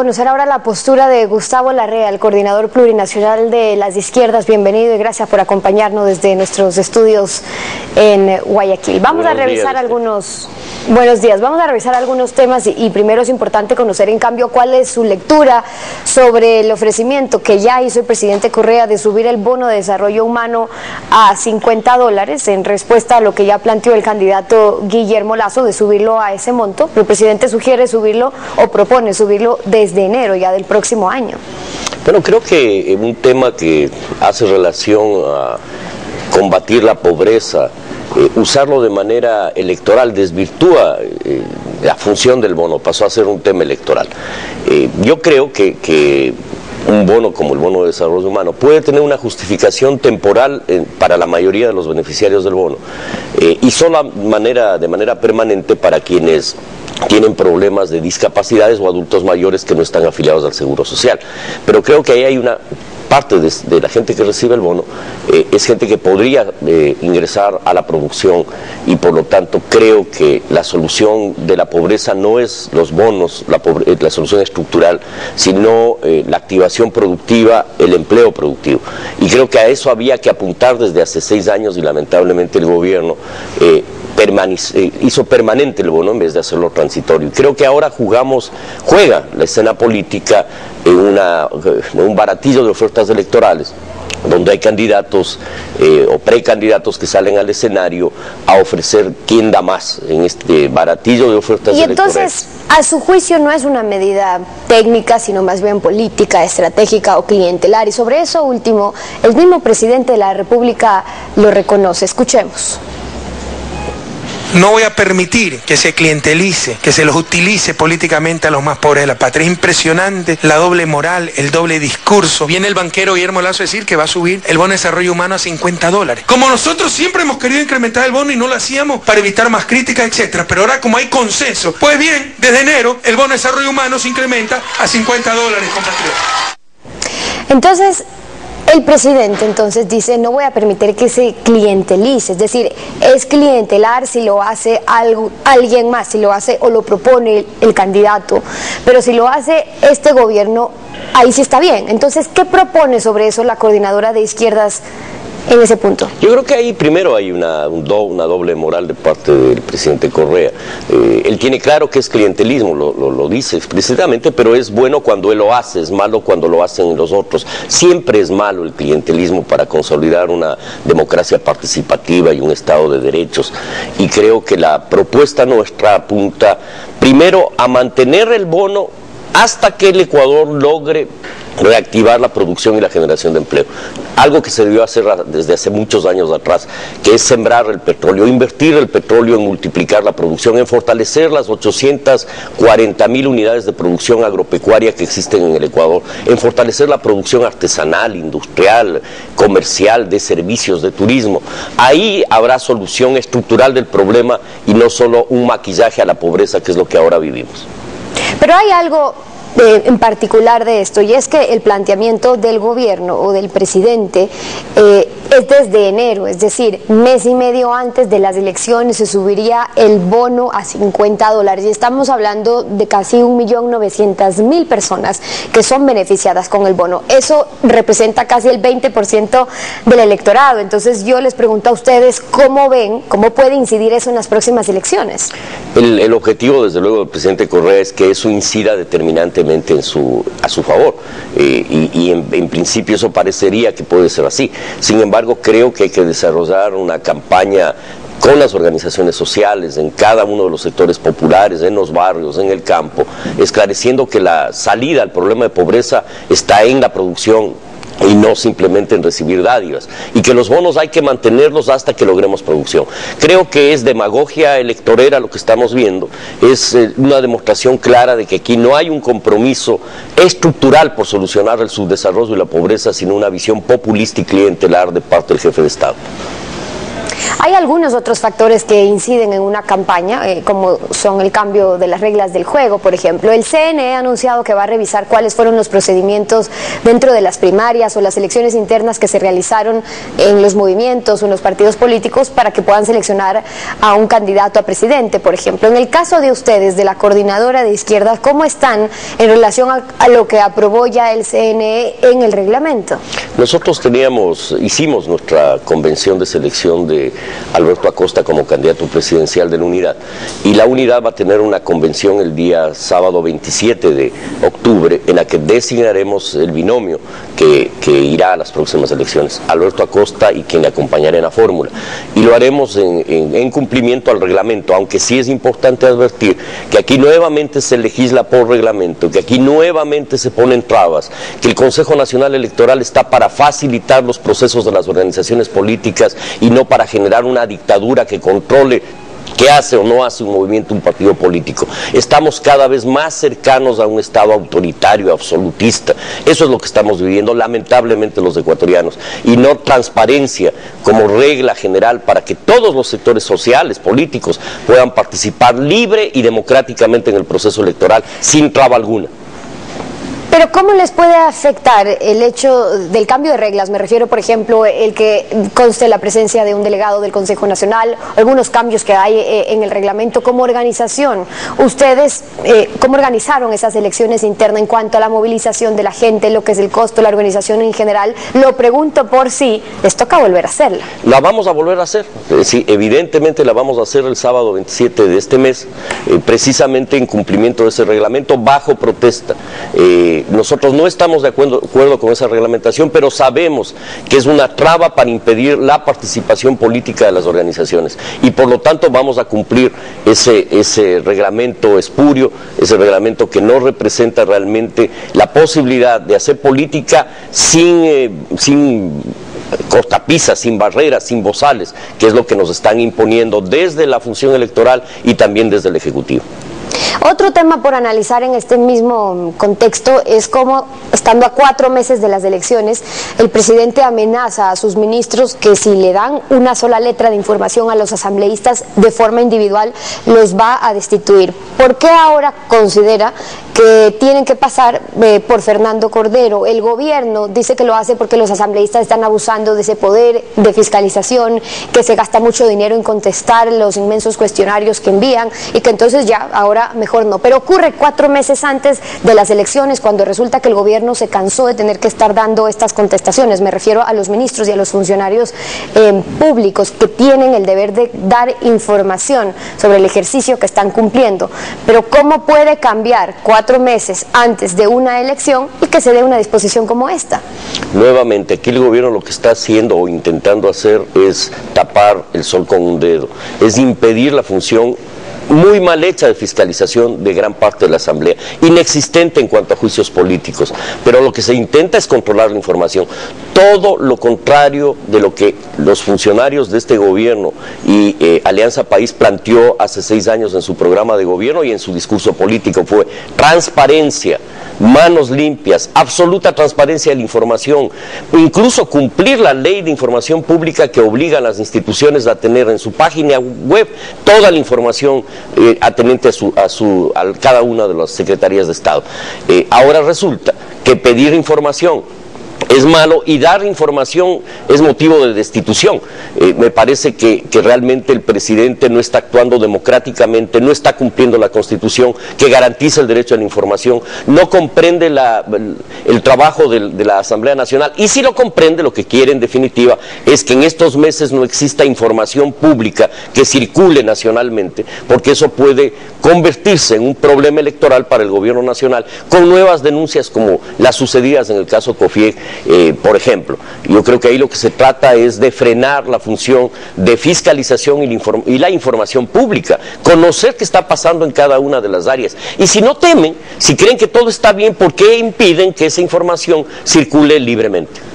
conocer ahora la postura de Gustavo Larrea, el coordinador plurinacional de las izquierdas. Bienvenido y gracias por acompañarnos desde nuestros estudios en Guayaquil. Vamos a revisar algunos Buenos días. Vamos a revisar algunos temas y, primero es importante conocer en cambio cuál es su lectura sobre el ofrecimiento que ya hizo el presidente Correa de subir el bono de desarrollo humano a 50 dólares en respuesta a lo que ya planteó el candidato Guillermo Lazo de subirlo a ese monto. El presidente sugiere subirlo o propone subirlo desde enero ya del próximo año. Bueno, creo que un tema que hace relación a combatir la pobreza, eh, usarlo de manera electoral desvirtúa eh, la función del bono, pasó a ser un tema electoral. Eh, yo creo que, un bono como el bono de desarrollo humano puede tener una justificación temporal para la mayoría de los beneficiarios del bono y solo manera, de manera permanente para quienes tienen problemas de discapacidades o adultos mayores que no están afiliados al Seguro Social. Pero creo que ahí hay una parte de, la gente que recibe el bono eh, es gente que podría eh, ingresar a la producción y por lo tanto creo que la solución de la pobreza no es los bonos, la, eh, la solución estructural, sino la activación productiva, el empleo productivo. Y creo que a eso había que apuntar desde hace seis años y lamentablemente el gobierno hizo permanente el bono en vez de hacerlo transitorio. Creo que ahora jugamos, juega la escena política en, una, un baratillo de ofertas electorales donde hay candidatos eh, o precandidatos que salen al escenario a ofrecer quién da más en este baratillo de ofertas y entonces, a su juicio, no es una medida técnica, sino más bien política, estratégica o clientelar. Y sobre eso último, el mismo presidente de la República lo reconoce. Escuchemos. No voy a permitir que se clientelice, que se los utilice políticamente a los más pobres de la patria. Es impresionante la doble moral, el doble discurso. Viene el banquero Guillermo Lazo a decir que va a subir el bono de desarrollo humano a 50 dólares. Como nosotros siempre hemos querido incrementar el bono y no lo hacíamos para evitar más críticas, etcétera. Pero ahora como hay consenso, pues bien, desde enero el bono de desarrollo humano se incrementa a 50 dólares, compatriotas. Entonces, el presidente entonces dice, no voy a permitir que se clientelice, es decir, es clientelar si lo hace algo, alguien más, si lo hace o lo propone el candidato, pero si lo hace este gobierno, ahí sí está bien. Entonces, ¿qué propone sobre eso la coordinadora de izquierdas en ese punto? Yo creo que ahí primero hay una, una doble moral de parte del presidente Correa. Eh, él tiene claro que es clientelismo, lo, lo, dice explícitamente, pero es bueno cuando él lo hace, es malo cuando lo hacen los otros. Siempre es malo el clientelismo para consolidar una democracia participativa y un Estado de derechos. Y creo que la propuesta nuestra apunta primero a mantener el bono hasta que el Ecuador logre reactivar la producción y la generación de empleo. Algo que se debió hacer desde hace muchos años atrás, que es sembrar el petróleo, invertir el petróleo en multiplicar la producción, en fortalecer las 840 mil unidades de producción agropecuaria que existen en el Ecuador, en fortalecer la producción artesanal, industrial, comercial, de servicios, de turismo. Ahí habrá solución estructural del problema y no solo un maquillaje a la pobreza, que es lo que ahora vivimos. Pero hay algo en particular de esto, y es que el planteamiento del gobierno o del presidente eh, es desde enero, es decir, mes y medio antes de las elecciones se subiría el bono a 50 dólares, y estamos hablando de casi 1.900.000 personas que son beneficiadas con el bono. Eso representa casi el 20% del electorado, entonces yo les pregunto a ustedes cómo ven, cómo puede incidir eso en las próximas elecciones. El, objetivo, desde luego, del presidente Correa es que eso incida determinante en su, a su favor. Eh, y, en, principio eso parecería que puede ser así. Sin embargo, creo que hay que desarrollar una campaña con las organizaciones sociales, en cada uno de los sectores populares, en los barrios, en el campo, esclareciendo que la salida al problema de pobreza está en la producción y no simplemente en recibir dádivas. Y que los bonos hay que mantenerlos hasta que logremos producción. Creo que es demagogia electorera lo que estamos viendo. Es eh, una demostración clara de que aquí no hay un compromiso estructural por solucionar el subdesarrollo y la pobreza, sino una visión populista y clientelar de parte del jefe de Estado. Hay algunos otros factores que inciden en una campaña, eh, como son el cambio de las reglas del juego, por ejemplo. El CNE ha anunciado que va a revisar cuáles fueron los procedimientos dentro de las primarias o las elecciones internas que se realizaron en los movimientos o en los partidos políticos para que puedan seleccionar a un candidato a presidente, por ejemplo. En el caso de ustedes, de la coordinadora de izquierda, ¿cómo están en relación a lo que aprobó ya el CNE en el reglamento? Nosotros teníamos, hicimos nuestra convención de selección de Alberto Acosta como candidato presidencial de la unidad y la unidad va a tener una convención el día sábado 27 de octubre en la que designaremos el binomio que, irá a las próximas elecciones, Alberto Acosta y quien le acompañará en la fórmula. Y lo haremos en, en cumplimiento al reglamento, aunque sí es importante advertir que aquí nuevamente se legisla por reglamento, que aquí nuevamente se ponen trabas, que el Consejo Nacional Electoral está para facilitar los procesos de las organizaciones políticas y no para generar una dictadura que controle qué hace o no hace un movimiento, un partido político. Estamos cada vez más cercanos a un Estado autoritario, absolutista. Eso es lo que estamos viviendo, lamentablemente, los ecuatorianos. Y no transparencia como regla general para que todos los sectores sociales, políticos, puedan participar libre y democráticamente en el proceso electoral sin traba alguna. Pero ¿cómo les puede afectar el hecho del cambio de reglas? Me refiero, por ejemplo, el que conste la presencia de un delegado del Consejo Nacional, algunos cambios que hay eh, en el reglamento como organización. ¿Ustedes eh, cómo organizaron esas elecciones internas en cuanto a la movilización de la gente, lo que es el costo, la organización en general? Lo pregunto por si les toca volver a hacerla. La vamos a volver a hacer. Eh, sí, evidentemente la vamos a hacer el sábado 27 de este mes, precisamente en cumplimiento de ese reglamento, bajo protesta nosotros no estamos de acuerdo, con esa reglamentación, pero sabemos que es una traba para impedir la participación política de las organizaciones y por lo tanto vamos a cumplir ese, ese reglamento espurio, ese reglamento que no representa realmente la posibilidad de hacer política sin, eh, sin cortapisas, sin barreras, sin bozales, que es lo que nos están imponiendo desde la función electoral y también desde el Ejecutivo. Otro tema por analizar en este mismo contexto es cómo, estando a cuatro meses de las elecciones, el presidente amenaza a sus ministros que si le dan una sola letra de información a los asambleístas de forma individual, los va a destituir. ¿Por qué ahora considera que tienen que pasar eh, por Fernando Cordero? El gobierno dice que lo hace porque los asambleístas están abusando de ese poder de fiscalización, que se gasta mucho dinero en contestar los inmensos cuestionarios que envían y que entonces ya ahora mejor no. Pero ocurre cuatro meses antes de las elecciones, cuando resulta que el gobierno se cansó de tener que estar dando estas contestaciones. Me refiero a los ministros y a los funcionarios eh, públicos que tienen el deber de dar información sobre el ejercicio que están cumpliendo. Pero ¿cómo puede cambiar cuatro meses antes de una elección y que se dé una disposición como esta? Nuevamente, aquí el gobierno lo que está haciendo o intentando hacer es tapar el sol con un dedo, es impedir la función muy mal hecha de fiscalización de gran parte de la Asamblea, inexistente en cuanto a juicios políticos, pero lo que se intenta es controlar la información. Todo lo contrario de lo que los funcionarios de este gobierno y eh, Alianza País planteó hace seis años en su programa de gobierno y en su discurso político fue transparencia, manos limpias, absoluta transparencia de la información, incluso cumplir la ley de información pública que obliga a las instituciones a tener en su página web toda la información eh, atenente a, su, a, su, a cada una de las secretarías de Estado. Eh, ahora resulta que pedir información es malo y dar información es motivo de destitución. Eh, me parece que, realmente el presidente no está actuando democráticamente, no está cumpliendo la constitución que garantiza el derecho a la información, no comprende el, trabajo de, la Asamblea Nacional y si lo comprende lo que quiere en definitiva es que en estos meses no exista información pública que circule nacionalmente, porque eso puede convertirse en un problema electoral para el gobierno nacional con nuevas denuncias como las sucedidas en el caso COFIEG eh, por ejemplo. Yo creo que ahí lo que se trata es de frenar la función de fiscalización y la, información pública, conocer qué está pasando en cada una de las áreas. Y si no temen, si creen que todo está bien, ¿por qué impiden que esa información circule libremente?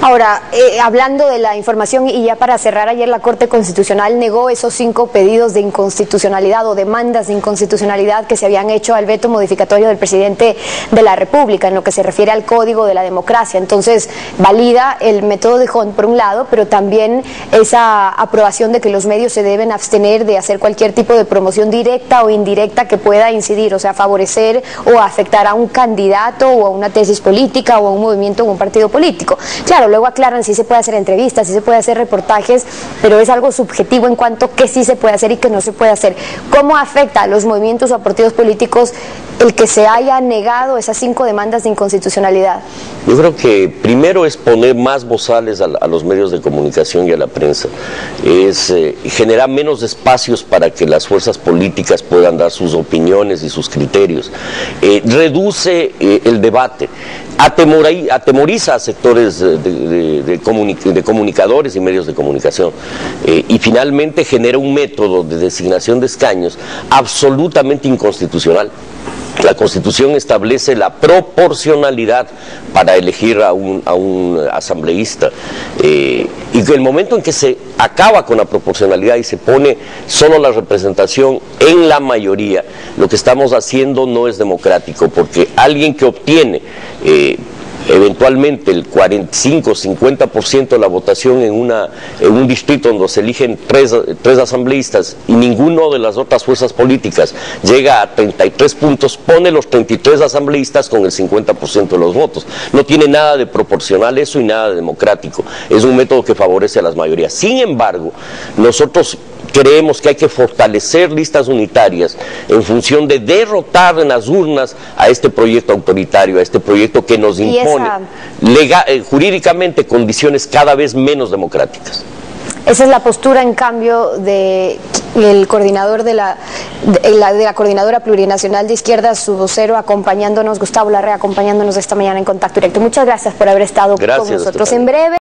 Ahora, eh, hablando de la información y ya para cerrar, ayer la Corte Constitucional negó esos cinco pedidos de inconstitucionalidad o demandas de inconstitucionalidad que se habían hecho al veto modificatorio del presidente de la República en lo que se refiere al Código de la Democracia. Entonces, valida el método de Hunt por un lado, pero también esa aprobación de que los medios se deben abstener de hacer cualquier tipo de promoción directa o indirecta que pueda incidir, o sea, favorecer o afectar a un candidato o a una tesis política o a un movimiento o un partido político. Claro, luego aclaran si se puede hacer entrevistas, si se puede hacer reportajes, pero es algo subjetivo en cuanto a qué sí se puede hacer y qué no se puede hacer. ¿Cómo afecta a los movimientos o a partidos políticos el que se haya negado esas cinco demandas de inconstitucionalidad? Yo creo que primero es poner más bozales a, los medios de comunicación y a la prensa, es eh, generar menos espacios para que las fuerzas políticas puedan dar sus opiniones y sus criterios, eh, reduce eh, el debate, atemoriza a sectores de, comunicadores y medios de comunicación y finalmente genera un método de designación de escaños absolutamente inconstitucional. La Constitución establece la proporcionalidad para elegir a un, a un asambleísta eh, y que el momento en que se acaba con la proporcionalidad y se pone solo la representación en la mayoría, lo que estamos haciendo no es democrático porque alguien que obtiene eh, eventualmente el 45-50% de la votación en, una, en un distrito donde se eligen tres, tres asambleístas y ninguno de las otras fuerzas políticas llega a 33 puntos, pone los 33 asambleístas con el 50% de los votos. No tiene nada de proporcional eso y nada de democrático. Es un método que favorece a las mayorías. Sin embargo, nosotros creemos que hay que fortalecer listas unitarias en función de derrotar en las urnas a este proyecto autoritario, a este proyecto que nos impone eh, jurídicamente condiciones cada vez menos democráticas. Esa es la postura, en cambio, de el coordinador de la, de la, coordinadora plurinacional de izquierda, su vocero, acompañándonos, Gustavo Larrea, acompañándonos esta mañana en contacto directo. Muchas gracias por haber estado con nosotros. En breve.